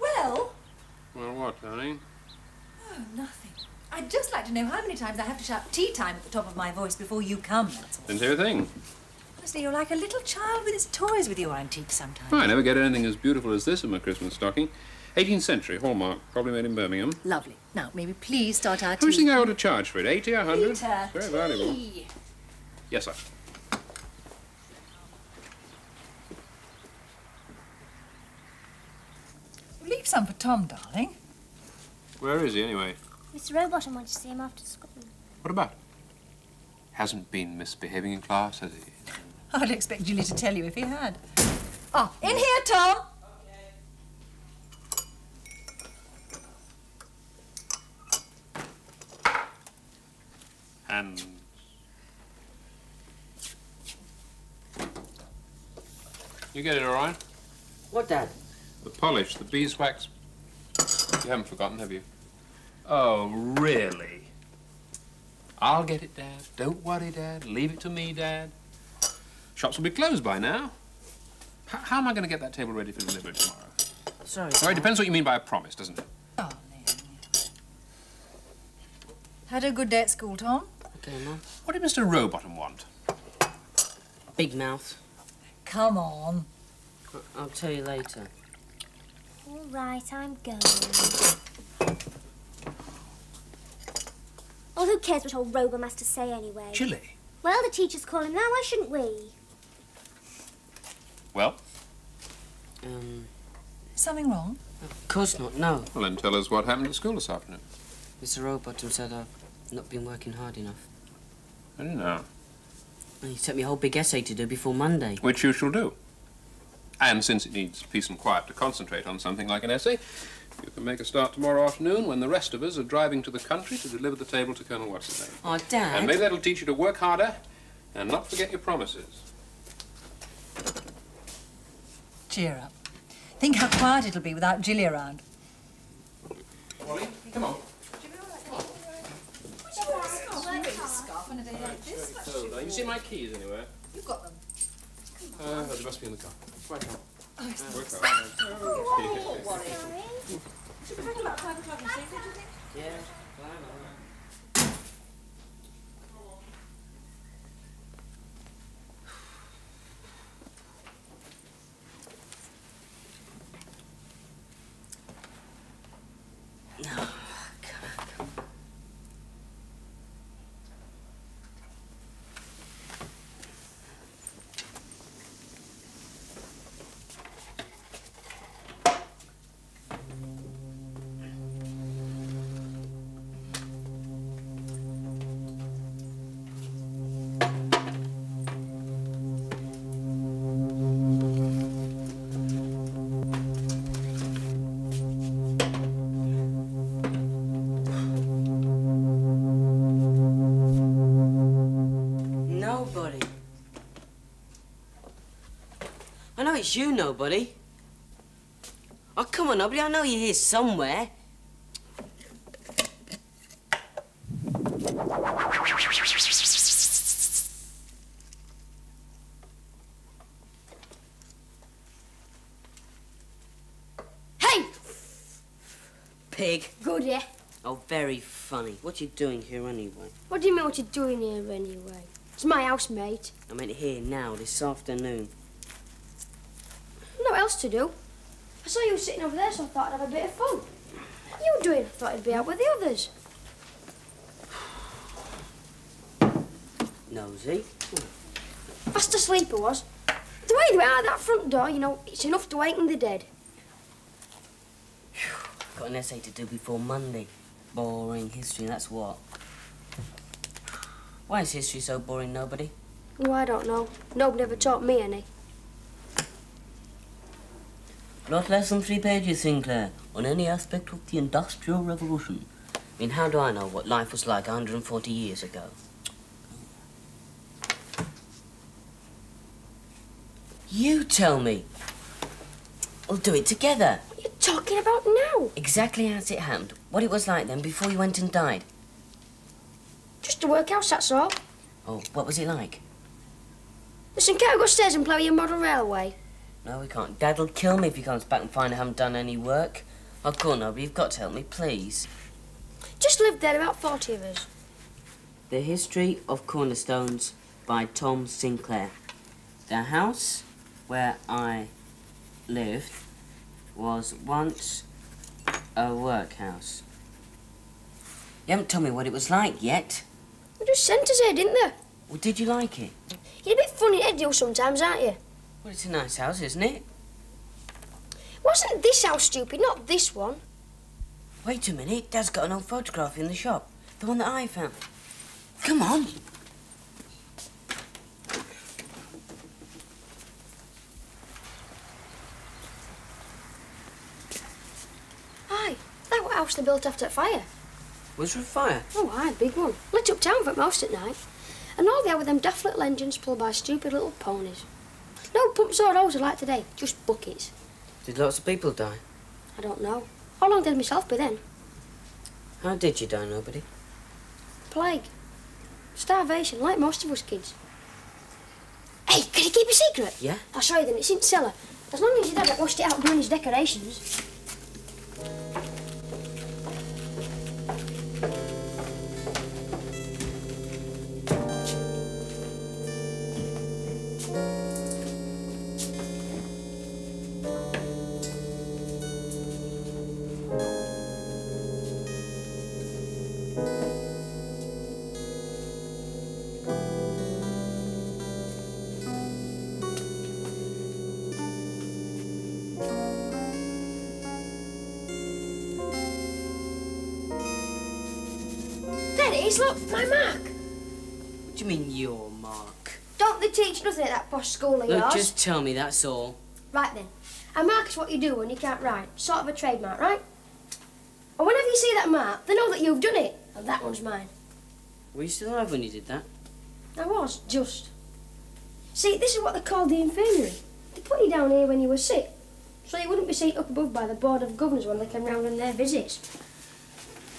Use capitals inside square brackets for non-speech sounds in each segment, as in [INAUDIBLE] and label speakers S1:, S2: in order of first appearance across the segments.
S1: Well,
S2: Well, what, darling?
S1: oh, nothing. I'd just like to know how many times I have to shout tea time at the top of my voice before you come, that's all.
S2: A thing.
S1: Honestly, you're like a little child with its toys with your antiques sometimes.
S2: I never get anything as beautiful as this in my Christmas stocking. 18th century, hallmark, probably made in Birmingham.
S1: Lovely. Now, may we please start our
S2: How much do you think I ought to charge for it? 80 or 100?
S1: Peter,
S2: Very valuable. Yes, sir.
S1: Leave some for Tom, darling.
S2: Where is he, anyway?
S3: Mr. Rowbottom wanted to see him after school.
S2: What about? Hasn't been misbehaving in class, has he? [LAUGHS]
S1: I'd expect Julie to tell you if he had. Ah, in here, Tom!
S2: And... You get it all right?
S4: What, Dad?
S2: The polish, the beeswax. You haven't forgotten, have you? Oh, really? I'll get it, Dad. Don't worry, Dad. Leave it to me, Dad. Shops will be closed by now. H- how am I going to get that table ready for delivery tomorrow?
S4: Sorry.
S2: Well, it depends what you mean by a promise, doesn't it?
S1: Oh, Darling. Had a good day at school, Tom?
S4: Okay, Mum.
S2: What did Mr. Rowbottom want?
S4: Big mouth.
S1: Come on.
S4: I- I'll tell you later.
S3: All right, I'm going. Oh, who cares what old Rover has to say anyway?
S2: Chili.
S3: Well, the teachers call him now, why shouldn't we?
S2: Well,
S4: Um,
S1: Something wrong?
S4: of course not, no.
S2: well, then tell us what happened at school this afternoon.
S4: Mr. Rowbottom said I've not been working hard enough.
S2: I don't know.
S4: And he sent me a whole big essay to do before Monday.
S2: Which you shall do. And since it needs peace and quiet to concentrate on something like an essay, you can make a start tomorrow afternoon when the rest of us are driving to the country to deliver the table to Colonel What's-his-name.
S4: Oh,
S2: And
S4: Dad.
S2: maybe that'll teach you to work harder and not forget your promises.
S1: Cheer up. Think how quiet it'll be without Jilly around.
S2: Wally, come on. So, uh, you see my keys anywhere?
S1: You've got them.
S2: Uh, they must be in the car. Right on.
S1: Oh, it's
S2: Work hard.
S1: Should we hang about five o'clock and see, what do you think?
S4: Yeah. No, It's you, nobody. Oh, come on, nobody. I know you're here somewhere.
S3: Hey!
S4: Pig.
S3: Good, yeah?
S4: Oh, very funny. What you doing here anyway?
S3: What do you mean what you're doing here anyway? It's my house, mate.
S4: I meant here now, this afternoon.
S3: Else to do. I saw you sitting over there, so I thought I'd have a bit of fun. What are you doing? I thought I'd be out with the others.
S4: Nosy.
S3: Fast asleep I was. The way they went out of that front door, you know, it's enough to waken the dead.
S4: Got an essay to do before Monday. Boring history, that's what. Why is history so boring, nobody?
S3: Oh, I don't know. Nobody ever taught me any.
S4: Not less than three pages, Sinclair, on any aspect of the Industrial Revolution. I mean, how do I know what life was like 140 years ago? You tell me. We'll do it together.
S3: What are you talking about now?
S4: Exactly as it happened. What it was like then before you went and died.
S3: Just a workhouse, that's all.
S4: Oh, what was it like?
S3: Listen, go upstairs and play your model railway?
S4: No, we can't. Dad'll kill me if he comes back and find I haven't done any work. Oh, come on, Nobby, you've got to help me, please.
S3: Just lived there, about 40 of us.
S4: The History of Cornerstones by Tom Sinclair. The house where I lived was once a workhouse. You haven't told me what it was like yet.
S3: We just sent us here, didn't they?
S4: Well, did you like it?
S3: You're a bit funny you sometimes, aren't you?
S4: Well, it's a nice house, isn't it?
S3: Wasn't this house stupid, not this one?
S4: Wait a minute, Dad's got an old photograph in the shop. The one that I found. Come on.
S3: Aye, that what house they built after the fire.
S4: Was there a fire?
S3: Oh, aye, big one. Lit up town for most at night. And all there were them daft little engines pulled by stupid little ponies. No pumps or hoses like today, just buckets.
S4: Did lots of people die?
S3: I don't know. How long did myself be then?
S4: How did you die, nobody?
S3: Plague. Starvation, like most of us kids. Hey, can you keep a secret?
S4: Yeah?
S3: I'll show you then. It's in the cellar. As long as your dad hasn't washed it out doing his decorations. Is, look, my mark.
S4: What do you mean, your mark?
S3: Don't they teach nothing at that posh school of
S4: Look,
S3: yours?
S4: just tell me, that's all.
S3: Right then. A mark is what you do when you can't write. Sort of a trademark, right? And whenever you see that mark, they know that you've done it. And that one's mine.
S4: Were you still alive when you did that?
S3: I was, just. See, this is what they called the infirmary. They put you down here when you were sick. So you wouldn't be seen up above by the Board of Governors when they came round on their visits.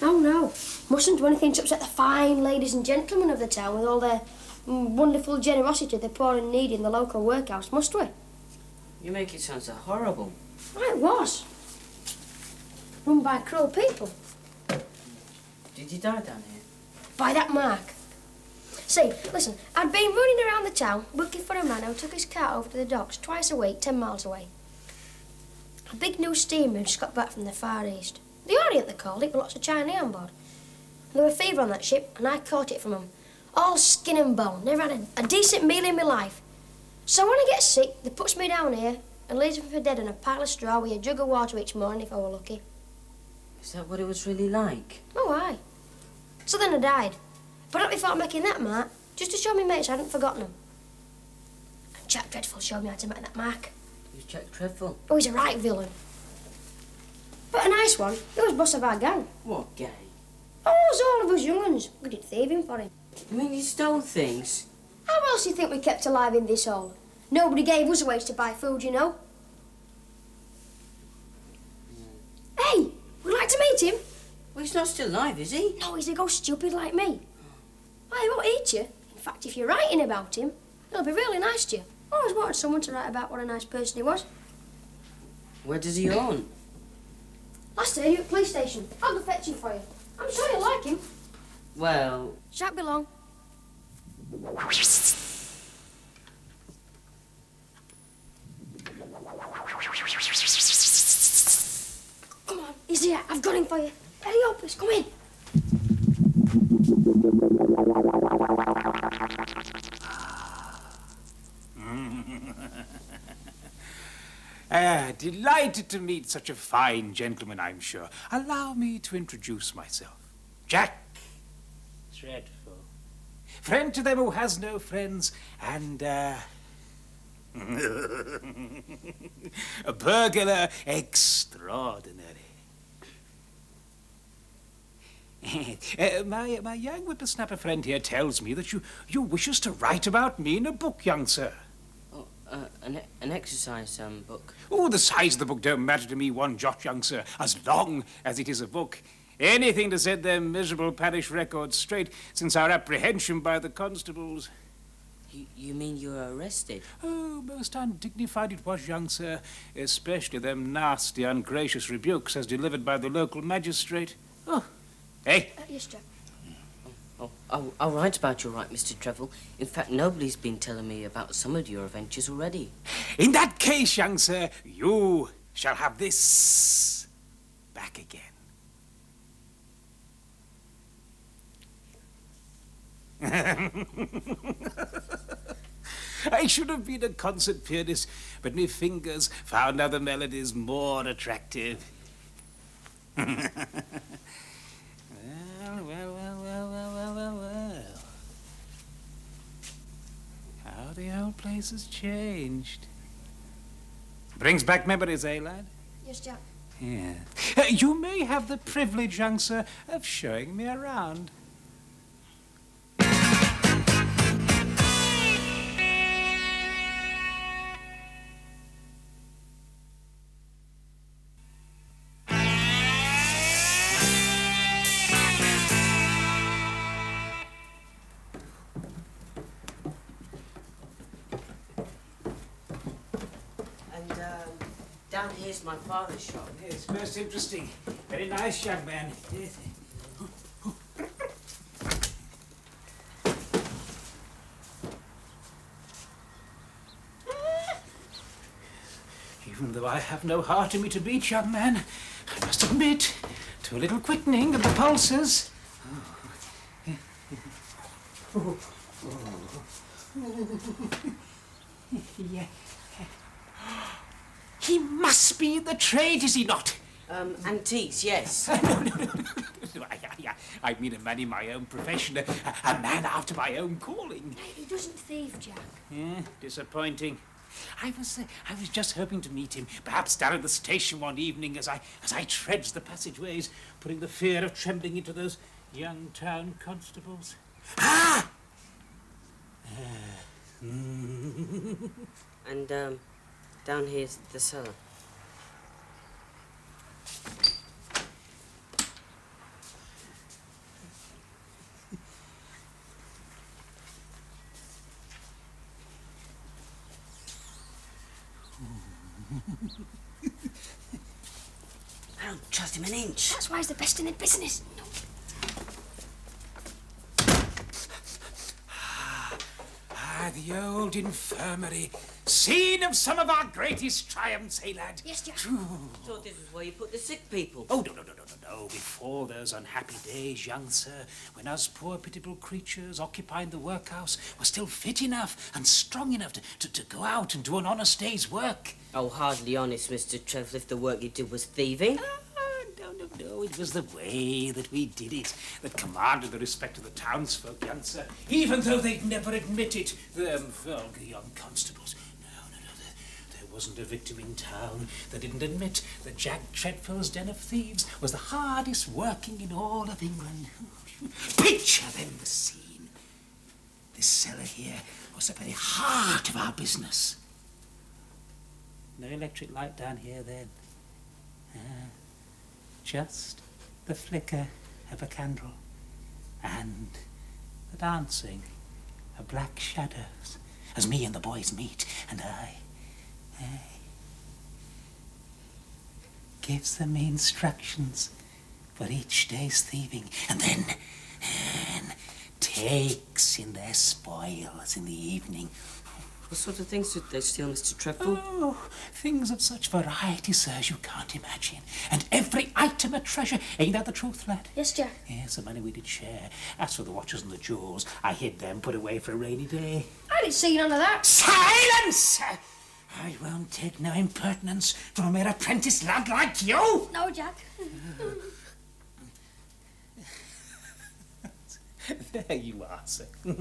S3: No, no. Mustn't do anything to upset the fine ladies and gentlemen of the town with all their wonderful generosity to the poor and needy in the local workhouse, must we?
S4: You make it sound so horrible.
S3: Well, it was. Run by cruel people.
S4: Did you die down here?
S3: By that mark. See, listen, I'd been running around the town looking for a man who took his car over to the docks twice a week, ten miles away. A big new steamer just got back from the Far East. The Orient, they called it, with lots of Chinese on board. There were fever on that ship, and I caught it from 'em. All skin and bone. Never had a, a decent meal in my life. So when I get sick, they puts me down here and leaves me for dead in a pile of straw with a jug of water each morning if I were lucky.
S4: Is that what it was really like?
S3: Oh, aye. So then I died. But not before making that mark, just to show me mates I hadn't forgotten them. And Jack Dreadful showed me how to make that mark.
S4: Who's Jack Treadful?
S3: Oh, he's a right villain. But a nice one. He was boss of our gang.
S4: What gang?
S3: Oh, it was all of us young uns. We did thieving for him.
S4: You mean you stole things?
S3: How else do you think we kept alive in this hole? Nobody gave us a wage to buy food, you know. Hey, would like to meet him?
S4: Well, he's not still alive, is he?
S3: No, he's a ghost stupid like me. Well, he won't eat you. In fact, if you're writing about him, he'll be really nice to you. I always wanted someone to write about what a nice person he was.
S4: Where does he own?
S3: Last day at the police station. I'll go fetch him for you. I'm sure you'll like him.
S4: Well,
S3: Shan't be long. Come on, he's here. I've got him for you. Hurry up, let's come in. [LAUGHS]
S5: Ah, delighted to meet such a fine gentleman, I'm sure. Allow me to introduce myself. Jack Dreadful. Friend to them who has no friends, and, uh, [LAUGHS] a burglar extraordinary. Uh, [LAUGHS] my, my young whippersnapper friend here tells me that you, you wish us to write about me in a book, young sir.
S4: Uh, an, an exercise um, book.
S5: Oh, the size of the book don't matter to me one jot, young sir, as long as it is a book. Anything to set their miserable parish records straight since our apprehension by the constables.
S4: You, you mean you were arrested?
S5: Oh, most undignified it was, young sir, especially them nasty, ungracious rebukes as delivered by the local magistrate. Oh, hey,
S3: Uh, yes, Jack.
S4: Oh, I'll, I'll write about you, right, Mr. Treville. In fact, nobody's been telling me about some of your adventures already.
S5: in that case, young sir, you shall have this back again. [LAUGHS] I should have been a concert pianist, but my fingers found other melodies more attractive. [LAUGHS] well, well, well, well, well. How the old place has changed. Brings back memories, eh, lad?
S3: Yes, Jack.
S5: Yeah. Uh, [LAUGHS] you may have the privilege, young sir, of showing me around.
S4: And um, down here's my father's shop.
S5: It's most interesting. Very nice, young man. Even though I have no heart in me to beat, young man, I must admit to a little quickening of the pulses. [LAUGHS] yeah. He must be in the trade, is he not?
S4: Um, antiques, yes. [LAUGHS]
S5: no, no, no, no, no. I, I, I mean a man in my own profession, a, a man after my own calling.
S3: He doesn't thieve, Jack.
S5: Yeah, disappointing. I was, uh, I was just hoping to meet him, perhaps down at the station one evening as I, as I trudged the passageways, putting the fear of trembling into those young town constables. Ah! [SIGHS]
S4: And um, down here's the cellar. I don't trust him an inch.
S3: That's why he's the best in the business.
S5: Ah, the old infirmary, scene of some of our greatest triumphs, eh, lad?
S3: Yes, Jack.
S4: I thought this was where you put the sick people.
S5: Oh, no, no, no, no, no, no. Before those unhappy days, young sir, when us poor pitiable creatures occupying the workhouse were still fit enough and strong enough to, to, to go out and do an honest day's work.
S4: Oh, hardly honest, Mr. Treville, if the work you did was thieving.
S5: No, no, no. It was the way that we did it that commanded the respect of the townsfolk, young sir, even though they'd never admit it, them vulgar young constables. No, no, no. There, there wasn't a victim in town that didn't admit that Jack Treadfell's den of thieves was the hardest working in all of England. [LAUGHS] Picture then the scene. This cellar here was the very heart of our business. No electric light down here then. Ah, just the flicker of a candle and the dancing of black shadows as me and the boys meet and I, I gives them instructions for each day's thieving and then and takes in their spoils in the evening.
S4: What sort of things did they steal, Mr. Treville?
S5: Oh, things of such variety, sir, as you can't imagine. And every item a treasure. Ain't that the truth, lad?
S3: Yes, Jack.
S5: Yes, the money we did share. As for the watches and the jewels, I hid them, put away for a rainy day.
S3: I didn't see none of that.
S5: Silence! I won't take no impertinence from a mere apprentice lad like you.
S3: No, Jack. [LAUGHS] [LAUGHS]
S5: There you are, sir. [LAUGHS]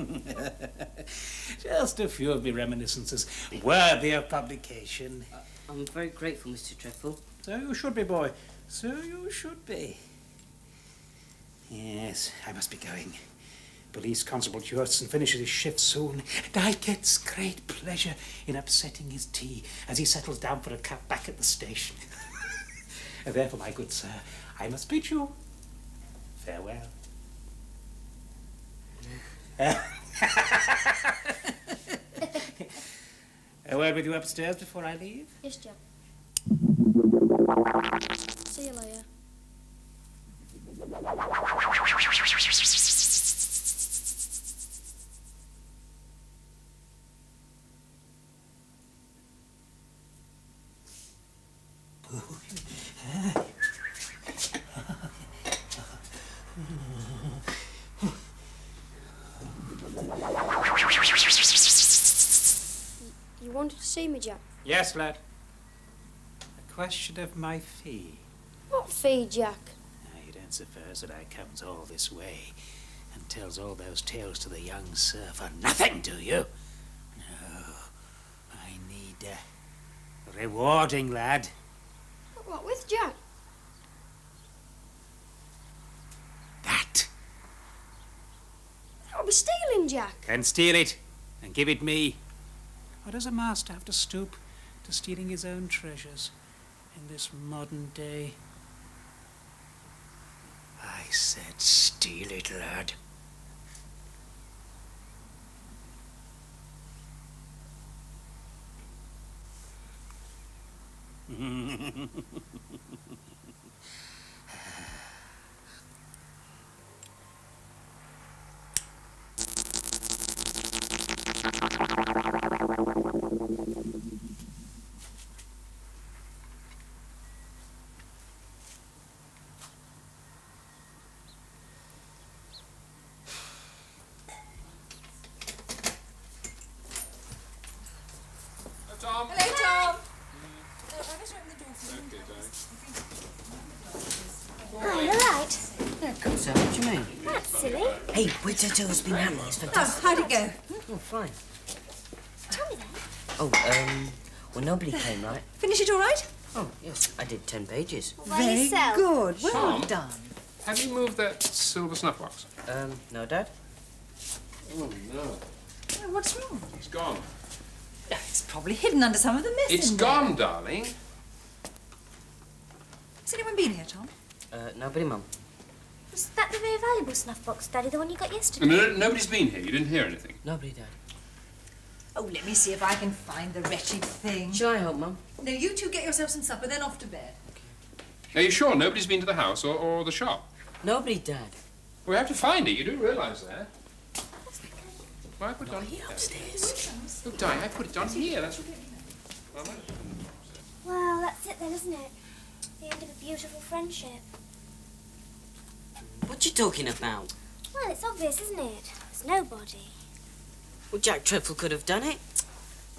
S5: Just a few of me reminiscences, worthy of publication.
S4: Uh, I'm very grateful, Mr. Treville.
S5: So you should be, boy. So you should be. Yes, I must be going. Police Constable Jurson finishes his shift soon, and I gets great pleasure in upsetting his tea as he settles down for a cap back at the station. [LAUGHS] therefore, my good sir, I must bid you farewell. A word with you upstairs before I leave?
S3: Yes, Jack. [LAUGHS] See you later. See me, Jack?
S5: Yes, lad. A question of my fee.
S3: What fee, Jack?
S5: Now, you don't suppose that I comes all this way and tells all those tales to the young sir for nothing, do you? No. I need a rewarding lad.
S3: What, what with Jack?
S5: That.
S3: I'll be stealing, Jack.
S5: Then steal it and give it me. Or does a master have to stoop to stealing his own treasures in this modern day? I said steal it, lad. [LAUGHS]
S2: Tom.
S1: Hello, Tom. I better open the door you.
S6: Oh, you're right.
S4: Yeah, cool, so what do you mean?
S6: That's silly.
S4: Hey, Widows been happening. It's
S1: Oh, how'd it go?
S4: Oh, fine.
S6: Tell me then.
S4: Oh, um, well, nobody came, right? [LAUGHS]
S1: Finish it all right?
S4: Oh, yes, I did ten pages.
S6: By
S1: Very
S6: yourself.
S1: good. Well
S2: Tom.
S1: done.
S2: Have you moved that silver snuff box?
S4: Um, no, Dad?
S2: Oh, no.
S1: Oh, what's wrong?
S2: It's gone.
S1: It's probably hidden under some of the mess
S2: It's
S1: in there.
S2: gone, darling.
S1: Has anyone been here, Tom?
S4: Uh, nobody, Mum.
S6: Was that the very valuable snuff box, Daddy, the one you got yesterday?
S2: No, no, nobody's been here. You didn't hear anything.
S4: Nobody, Dad.
S1: Oh, let me see if I can find the wretched thing.
S4: Shall I help, Mum?
S1: Now, you two get yourself some supper, then off to bed.
S2: Are you sure nobody's been to the house or, or the shop?
S4: Nobody, Dad.
S2: We have to find it. You do realise that? Why I put it on
S4: Here
S2: here?
S4: upstairs.
S2: Look, Di, I put it on here. That's. Well, that-
S6: Well, that's it then, isn't it? The end of a beautiful friendship.
S4: What are you talking about?
S6: Well, it's obvious, isn't it? There's nobody.
S4: Well, Jack Treadful could have done it.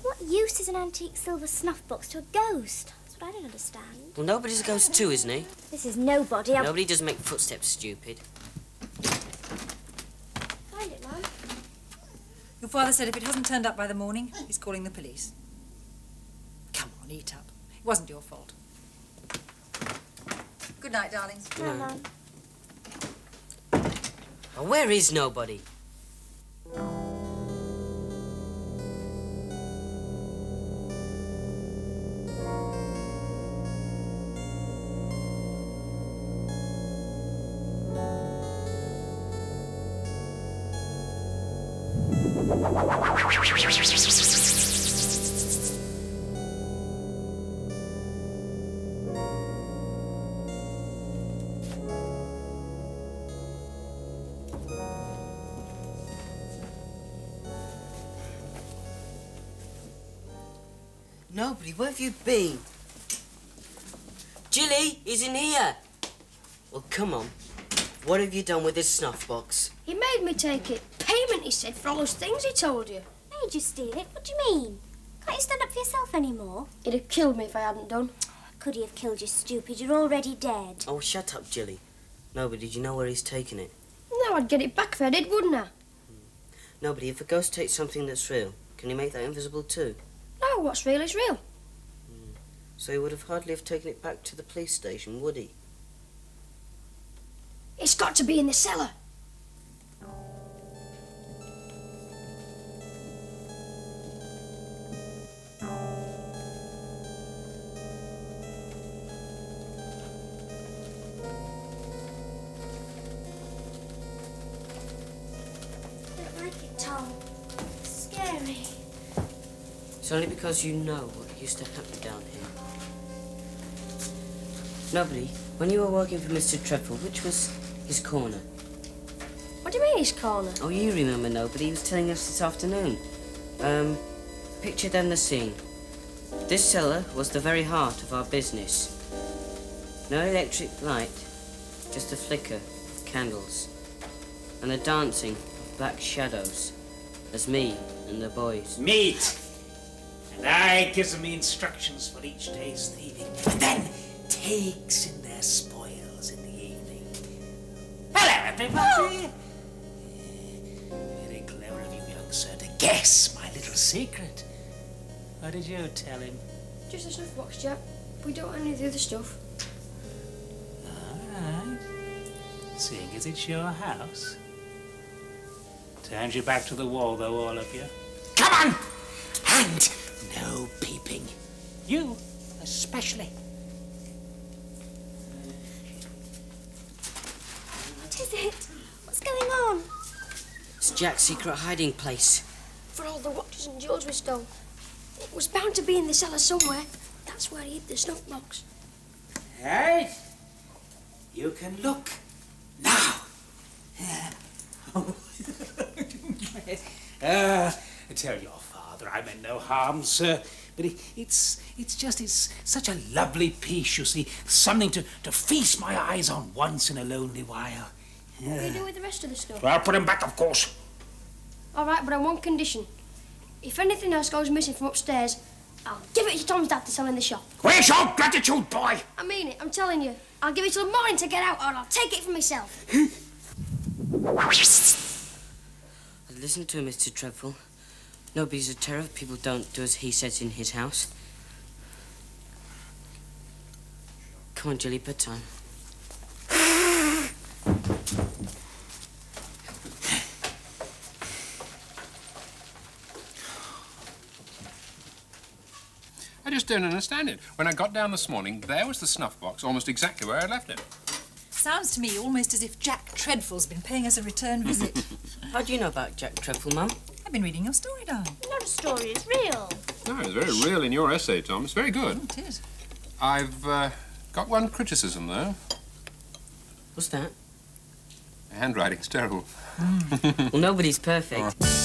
S6: What use is an antique silver snuff box to a ghost? That's what I don't understand.
S4: Well, nobody's a ghost too, isn't he?
S6: This is nobody. I'll
S4: Nobody does make footsteps stupid.
S6: find it, Mum.
S1: Your father said if it hasn't turned up by the morning, he's calling the police. Come on, eat up. It wasn't your fault. Good night, darlings.
S6: No, Mum.
S4: Oh, where is nobody? Nobody, where have you been? Jilly, he's in here. Well, come on. What have you done with this snuff box?
S3: He made me take it. Payment, he said, for all those things he told you.
S6: Made you steal it? What do you mean? Can't you stand up for yourself anymore?
S3: He'd have killed me if I hadn't done.
S6: Could he have killed you, stupid? You're already dead.
S4: Oh, shut up, Jilly. Nobody, did you know where he's taken it?
S3: No, I'd get it back if I did, wouldn't I? Hmm.
S4: Nobody, if a ghost takes something that's real, can he make that invisible too?
S3: No, what's real is real. Hmm.
S4: So he would have hardly have taken it back to the police station, would he?
S3: It's got to be in the cellar.
S4: It's only because you know what used to happen down here. Nobody, when you were working for Mr. Treadful, which was his corner?
S3: What do you mean his corner?
S4: Oh, you remember nobody. He was telling us this afternoon. Um, picture then the scene. This cellar was the very heart of our business. No electric light, just a flicker of candles and a dancing of black shadows as me and the boys.
S5: Meat! And I gives them the instructions for each day's thieving, and then takes in their spoils in the evening. Hello, everybody! Oh. Very clever of you, young sir, to guess my little secret. What did you tell him?
S3: Just a snuff box, Jack. We don't want any of the other stuff.
S5: All right. Seeing as it's your house. Turns you back to the wall, though, all of you. Come on! And no peeping. You, especially.
S6: What is it? What's going on?
S4: It's Jack's secret hiding place.
S3: For all the watches and jewels we stole. It was bound to be in the cellar somewhere. That's where he hid the snuff box.
S5: Hey! You can look now. [LAUGHS] uh, tell your father I meant no harm, sir. But it, it's it's just it's such a lovely piece, you see. Something to, to feast my eyes on once in a lonely while.
S3: What do you do with the rest of the stuff?
S5: Well, I'll put him back, of course.
S3: All right, but on one condition. If anything else goes missing from upstairs, I'll give it to Tom's dad to sell in the shop.
S5: Where's your gratitude, boy?
S3: I mean it, I'm telling you. I'll give it till the morning to get out, or I'll take it for myself.
S4: Listen to him, Mr. Treadful. Nobody's a terror people don't do as he says in his house. Come on, Jilly, bedtime.
S2: I just don't understand it. When I got down this morning, there was the snuff box, almost exactly where I left it.
S1: Sounds to me almost as if Jack Treadful's been paying us a return visit. [LAUGHS]
S4: How do you know about Jack Treadful, Mum?
S1: I've been reading your story, darling.
S6: Not a story, it's real.
S2: No, it's very real in your essay, Tom. It's very good.
S1: Oh, it is.
S2: I've uh, got one criticism, though.
S4: What's that?
S2: The handwriting's terrible.
S4: Well, nobody's perfect. [LAUGHS]